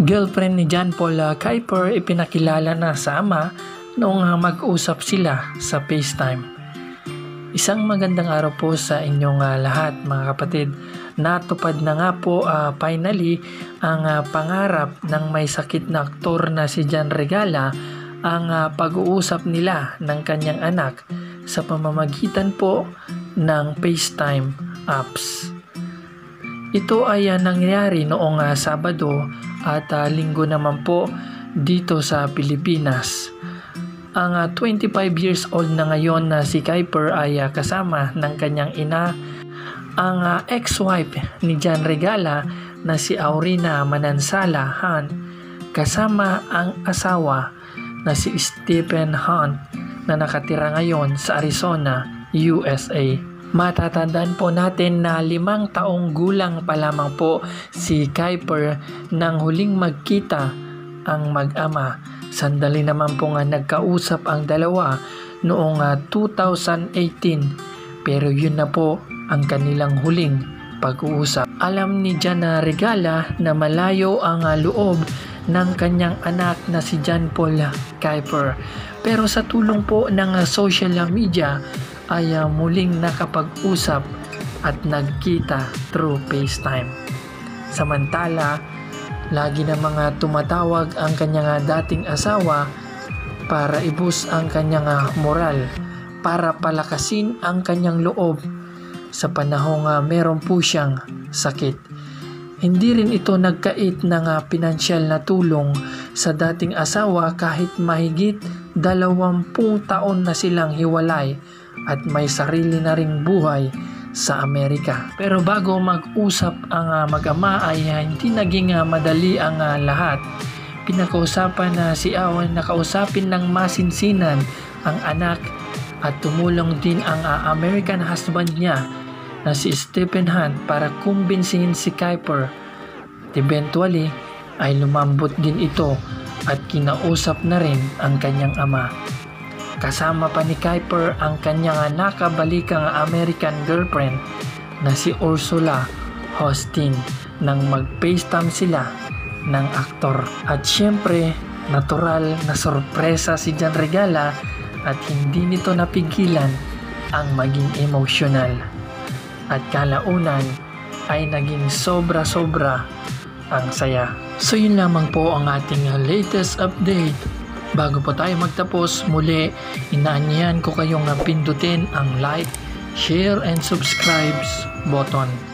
girlfriend ni John Paul uh, Kuiper ipinakilala na sa ama noong uh, mag-usap sila sa FaceTime. Isang magandang araw po sa inyong uh, lahat mga kapatid. Natupad na nga po uh, finally ang uh, pangarap ng may sakit na aktor na si John Regala ang uh, pag-uusap nila ng kanyang anak sa pamamagitan po ng FaceTime apps. Ito ay uh, nangyari noong uh, Sabado at uh, linggo naman po dito sa Pilipinas. Ang uh, 25 years old na ngayon na si Kuiper ay uh, kasama ng kanyang ina, ang uh, ex-wife ni John Regala na si Aurina Manansala Han, kasama ang asawa na si Stephen Hunt na nakatira ngayon sa Arizona, USA. Matatandaan po natin na limang taong gulang pa lamang po si Kuiper nang huling magkita ang mag-ama. Sandali naman po nga nagkausap ang dalawa noong 2018 ah, pero yun na po ang kanilang huling pag-uusap. Alam ni Jana Regala na malayo ang ah, loob ng kanyang anak na si John Paul Kuiper. Pero sa tulong po ng ah, social media ay uh, muling nakapag-usap at nagkita through FaceTime. Samantala, lagi na mga tumatawag ang kanyang dating asawa para ibus ang kanyang moral, para palakasin ang kanyang loob sa panahong uh, meron po siyang sakit. Hindi rin ito nagkait ng uh, pinansyal na tulong sa dating asawa kahit mahigit dalawampung taon na silang hiwalay at may sarili na ring buhay sa Amerika. Pero bago mag-usap ang uh, mag-ama ay uh, hindi naging uh, madali ang uh, lahat. Pinakausapan na uh, si Awan na kausapin ng masinsinan ang anak at tumulong din ang uh, American husband niya na si Stephen Hunt para kumbinsihin si Kuiper. Eventually ay lumambot din ito at kinausap na rin ang kanyang ama. Kasama pa ni Kuiper ang kanyang nakabalikang American girlfriend na si Ursula Hostin nang mag-FaceTime sila ng aktor. At syempre, natural na sorpresa si Jan Regala at hindi nito napigilan ang maging emotional. At kalaunan ay naging sobra-sobra ang saya. So yun lamang po ang ating latest update Bago po tayo magtapos, muli inaanyahan ko kayong pindutin ang like, share, and subscribe button